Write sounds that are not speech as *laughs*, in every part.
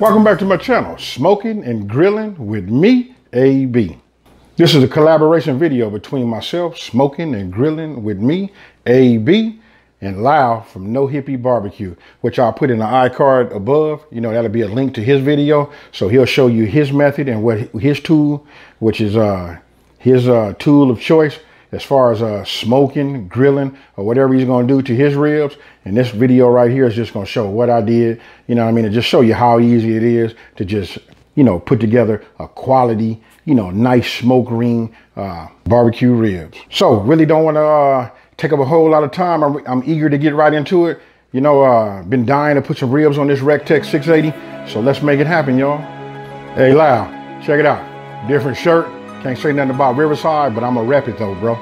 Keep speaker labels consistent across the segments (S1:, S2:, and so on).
S1: Welcome back to my channel, Smoking and Grilling with me, AB. This is a collaboration video between myself, Smoking and Grilling with me, AB, and Lyle from No Hippie Barbecue, which I'll put in the iCard above. You know, that'll be a link to his video. So he'll show you his method and what his tool, which is uh, his uh, tool of choice as far as uh, smoking, grilling, or whatever he's going to do to his ribs. And this video right here is just going to show what I did. You know what I mean? And just show you how easy it is to just, you know, put together a quality, you know, nice smoke ring uh, barbecue ribs. So really don't want to uh, take up a whole lot of time. I'm, I'm, eager to get right into it. You know, uh, been dying to put some ribs on this RecTec 680. So let's make it happen, y'all. Hey, Lyle, check it out. Different shirt, can't say nothing about Riverside, but I'm going to rep it though, bro.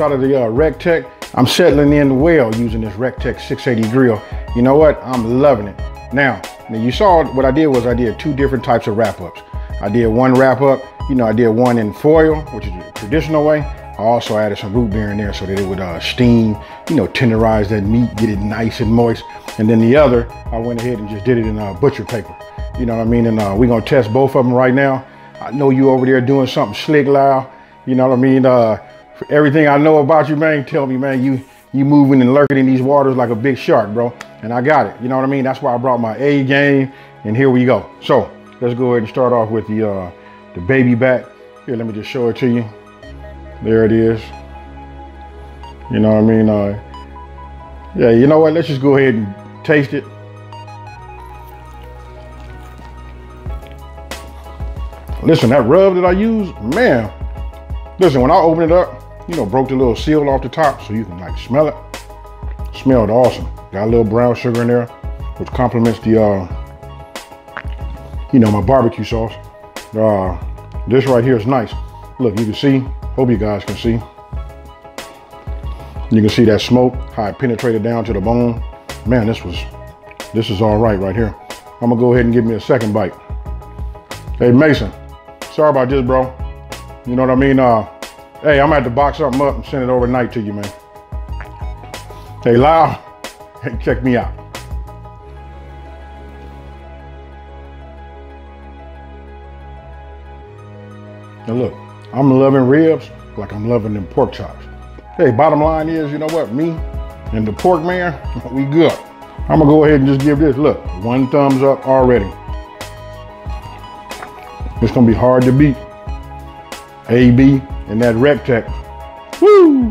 S1: Out of the uh, RecTec. I'm settling in well using this RecTec 680 grill. You know what? I'm loving it. Now, you saw what I did was I did two different types of wrap ups. I did one wrap up, you know, I did one in foil, which is the traditional way. I also added some root beer in there so that it would uh, steam, you know, tenderize that meat, get it nice and moist. And then the other, I went ahead and just did it in uh, butcher paper. You know what I mean? And uh, we're gonna test both of them right now. I know you over there doing something slick, Lyle. You know what I mean? Uh, everything I know about you, man, tell me, man, you you moving and lurking in these waters like a big shark, bro. And I got it. You know what I mean? That's why I brought my A game. And here we go. So let's go ahead and start off with the uh, the baby back. Here, let me just show it to you. There it is. You know what I mean? Uh, yeah, you know what? Let's just go ahead and taste it. Listen, that rub that I use, man. Listen, when I open it up, you know, broke the little seal off the top so you can like smell it. Smelled awesome. Got a little brown sugar in there, which complements the, uh, you know, my barbecue sauce. Uh, this right here is nice. Look, you can see, hope you guys can see. You can see that smoke, how it penetrated down to the bone. Man, this was, this is all right right here. I'm gonna go ahead and give me a second bite. Hey, Mason, sorry about this, bro. You know what I mean? Uh, hey, I'm gonna have to box something up and send it overnight to you, man. Hey, Lyle, *laughs* hey, check me out. Now look, I'm loving ribs like I'm loving them pork chops. Hey, bottom line is, you know what? Me and the pork man, *laughs* we good. I'm gonna go ahead and just give this, look, one thumbs up already. It's gonna be hard to beat. AB and that RecTec. Woo!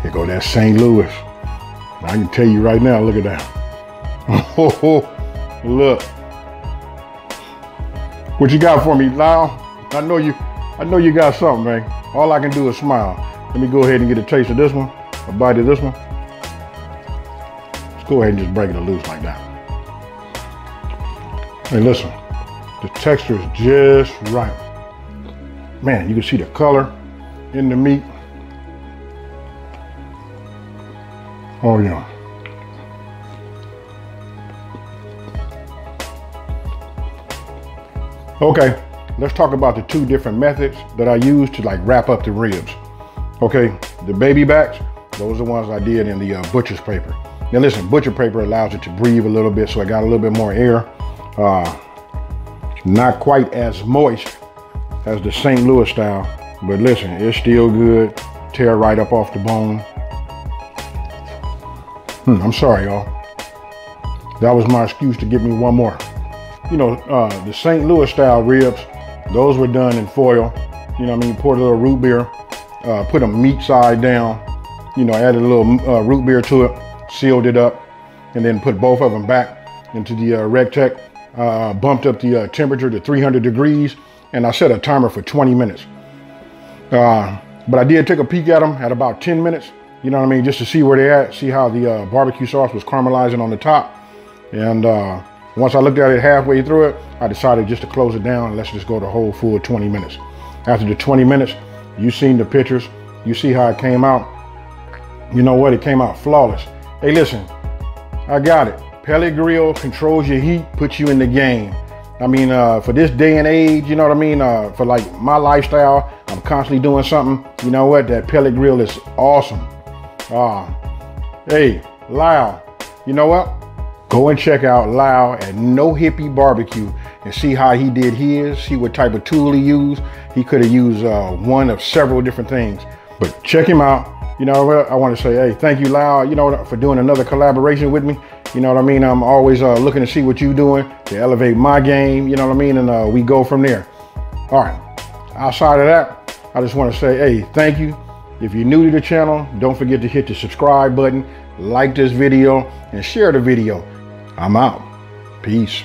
S1: Here go that St. Louis. I can tell you right now, look at that. Oh, *laughs* look. What you got for me, Lyle? I know you, I know you got something, man. All I can do is smile. Let me go ahead and get a taste of this one, a bite of this one. Let's go ahead and just break it loose like that. Hey, listen, the texture is just right. Man, you can see the color in the meat. Oh yeah. Okay, let's talk about the two different methods that I use to like wrap up the ribs. Okay, the baby backs, those are the ones I did in the uh, butcher's paper. Now listen, butcher paper allows it to breathe a little bit, so I got a little bit more air. Uh, not quite as moist as the St. Louis style, but listen, it's still good. Tear right up off the bone. Hmm, I'm sorry, y'all. That was my excuse to give me one more. You know, uh, the St. Louis style ribs, those were done in foil. You know I mean? Poured a little root beer, uh, put a meat side down, you know, added a little uh, root beer to it, sealed it up, and then put both of them back into the uh, RecTec, uh, bumped up the uh, temperature to 300 degrees, and I set a timer for 20 minutes. Uh, but I did take a peek at them at about 10 minutes, you know what I mean, just to see where they're at, see how the uh, barbecue sauce was caramelizing on the top. And uh, once I looked at it halfway through it, I decided just to close it down and let's just go the whole full 20 minutes. After the 20 minutes, you seen the pictures, you see how it came out. You know what, it came out flawless. Hey, listen, I got it. Pellet grill controls your heat, puts you in the game. I mean, uh, for this day and age, you know what I mean? Uh, for like my lifestyle, I'm constantly doing something. You know what? That pellet grill is awesome. Uh, hey, Lyle, you know what? Go and check out Lyle at No Hippie Barbecue and see how he did his, see what type of tool he used. He could have used uh, one of several different things, but check him out. You know what? I want to say, hey, thank you, Lyle, you know, for doing another collaboration with me. You know what I mean? I'm always uh, looking to see what you're doing to elevate my game. You know what I mean? And uh, we go from there. All right. Outside of that, I just want to say, hey, thank you. If you're new to the channel, don't forget to hit the subscribe button, like this video, and share the video. I'm out. Peace.